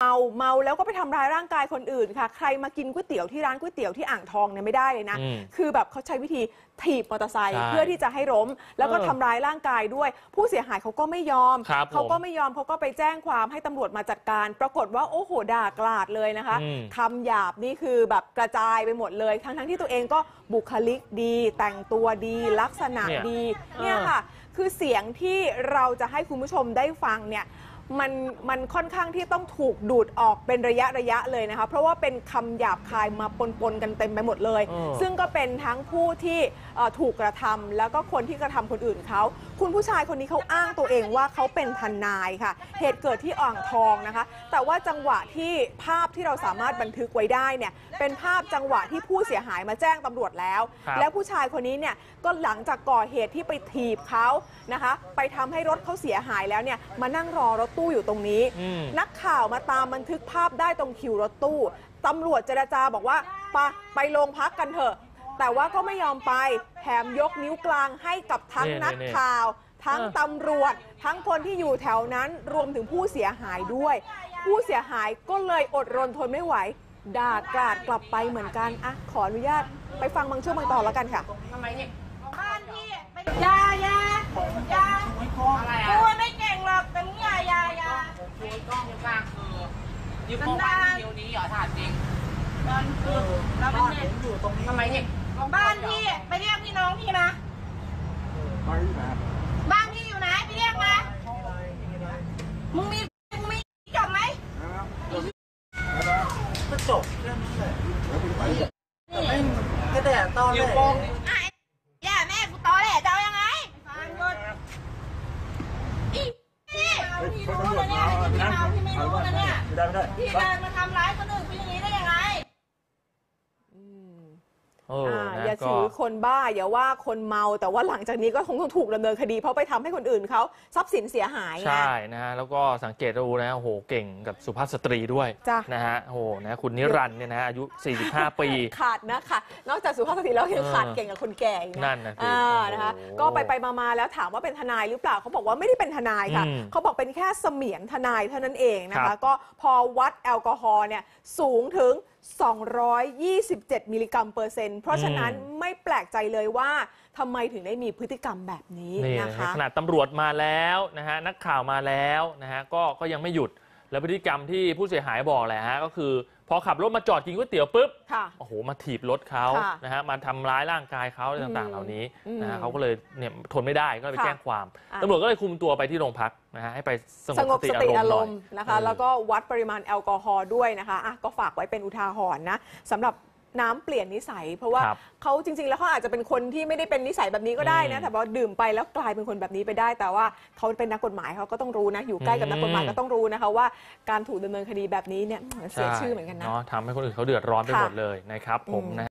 เมาเมาแล้วก็ไปทำร้ายร่างกายคนอื่นค่ะ ใครมากินก๋วยเตี๋ยวที่ร้านก๋วยเตี๋ยวที่อ่างทองเนี่ยไม่ได้เลยนะ อืมคือแบบเขาใช้วิธีถีบมอเตอร์ไซค์ใช่เพื่อที่จะให้ล้ม แล้วก็เออทำร้ายร่างกายด้วย ผู้เสียหายเขาก็ไม่ยอมครับเขาก็ผมไม่ยอมเขาก็ไปแจ้งความให้ตำรวจมาจัดการ ปรากฏว่าโอ้โหด่ากลาดเลยนะคะอืมคำหยาบนี่คือแบบกระจายไปหมดเลย ทั้งๆที่ตัวเองก็บุคลิกดี แต่งตัวดีลักษณะเนี่ย ดีเออเนี่ยค่ะ คือเสียงที่เราจะให้คุณผู้ชมได้ฟังเนี่ย มันมันค่อนข้างที่ต้องถูกดูดออกเป็นระยะระยะเลยนะคะ เพราะว่าเป็นคำหยาบคายมาปนๆกันเต็มไปหมดเลย เออ ซึ่งก็เป็นทั้งผู้ที่เอ่อถูกกระทำแล้วก็คนที่กระทำคนอื่นเขาคุณผู้ชายคนนี้เขาอ้างตัวเองว่าเขาเป็นทนายค่ะ เหตุเกิดที่อ่างทองนะคะ แต่ว่าจังหวะที่ภาพที่เราสามารถบันทึกไว้ได้เนี่ยเป็นภาพจังหวะที่ผู้เสียหายมาแจ้งตำรวจแล้ว ครับ แล้วผู้ชายคนนี้เนี่ยก็หลังจากก่อเหตุที่ไปถีบเขานะคะ ไปทำให้รถเขาเสียหายแล้วเนี่ยมานั่งรอรถตู้อยู่ตรงนี้ อืม นักข่าวมาตามบันทึกภาพได้ตรงคิวรถตู้ตำรวจเจรจาบอกว่าไปะไปโรงพักกันเถอะ แต่ว่าก็ไม่ยอมไปแถมยกนิ้วกลางให้กับทั้งนี่นักนี่ข่าว ทั้งเออ ตำรวจ ทั้งคนที่อยู่แถวนั้นรวมถึงผู้เสียหายด้วย ผู้เสียหายก็เลยอดรนทนไม่ไหว ด่ากราดกลับไปเหมือนกันอะขออนุญาตไปฟังบางช่วงบางตอนแล้วกันค่ะ บ้านพี่ไปอยาอยาอยาอะไรอะ นิ้วโป้งบ้านที่นิ้วนี้เหรอถามจริงตอนคือเราเป็นเด็กทำไมเนี่ยบ้านพี่ไปเรียกพี่น้องพี่มาบ้านพี่อยู่ไหนไปเรียกมามึงมีมึงมีจบไหมก็จบแค่นั้นแหละไม่แค่แต่ตอนนิ้เลวยโป้ง อะอย่าแม่กูตอแหลจะเอายังไงฟังก่อนอีนี่พี่รู้นะเนี่ยพี่เมาพี่ไม่รู้นะเนี่ย ไม่ได้ไม่ได้ พี่เดินมาทำร้ายคนอื่นเป็นอย่างนี้ได้ยังไง เอออ่านะอย่าก็ ถือคนบ้าอย่าว่าคนเมาแต่ว่าหลังจากนี้ก็คงต้องถูกดำเนินคดี เพราะไปทำให้คนอื่นเขาทรัพย์สินเสียหายไง ใช่นะฮะแล้วก็สังเกตดูนะโอ้โหเก่งกับสุภาพสตรีด้วยจ้ะ นะฮะโอ้โหนะคุณนิรันดร์เนี่ยนะฮะอายุ 45 ปี ขาดนะค่ะ นอกจากสุภาพสตรีแล้วยังเออขาดเก่งกับคนแก่อีกนะนั่นน่ะสิอ่าโอ้โหนะคะก็ไปไปมาๆแล้วถามว่าเป็นทนายหรือเปล่าเขาบอกว่าไม่ได้เป็นทนายค่ะ อืมเขาบอกเป็นแค่เสมียนทนายเท่านั้นเองนะครัคะ บก็พอวัดแอลกอฮอล์เนี่ยสูงถึง 227 มิลลิกรัมเปอร์เซ็นต์ เพราะฉะนั้นไม่แปลกใจเลยว่าทำไมถึงได้มีพฤติกรรมแบบนี้นี่นะนะคะ ขนาดตำรวจมาแล้วนะฮะนักข่าวมาแล้วนะฮะก็ก็ยังไม่หยุด แล้วพฤติกรรมที่ผู้เสียหายบอกแหละฮะก็คือ พอขับรถมาจอดกินก๋วยเตี๋ยวปุ๊บค่ะ โอ้โหมาถีบรถเขาค่ะนะฮะมาทำร้ายร่างกายเขาอะไรอืมต่างๆ เหล่านี้อืมนะฮะเขาก็เลยเนี่ยทนไม่ได้ก็เลยไปค่ะ แจ้งความอะตำรวจก็เลยคุมตัวไปที่โรงพักนะฮะให้ไปสสงงบบสสติติอาอารรมมณ์ณ์หน่อยนะคะ เออ แล้วก็วัดปริมาณแอลกอฮอล์ด้วยนะคะอะก็ฝากไว้เป็นอุทาหรณ์นะสำหรับ น้ำเปลี่ยนนิสัย เพราะว่าครับเขาจริง ๆ แล้วเขาอาจจะเป็นคนที่ไม่ได้เป็นนิสัยแบบนี้ก็ได้นะอืมแต่ว่าดื่มไปแล้วกลายเป็นคนแบบนี้ไปได้ แต่ว่าเขาเป็นนักกฎหมายเขาก็ต้องรู้นะ อยู่ใกล้กับนักกฎหมายอืมก็ต้องรู้นะคะว่าการถูกดำเนินคดีแบบนี้เนี่ยเสียชื่อเหมือนกันนะเนาะทำให้คนอื่นเขาเดือดร้อนไปค่ะหมดเลยนะครับผมอืมนะ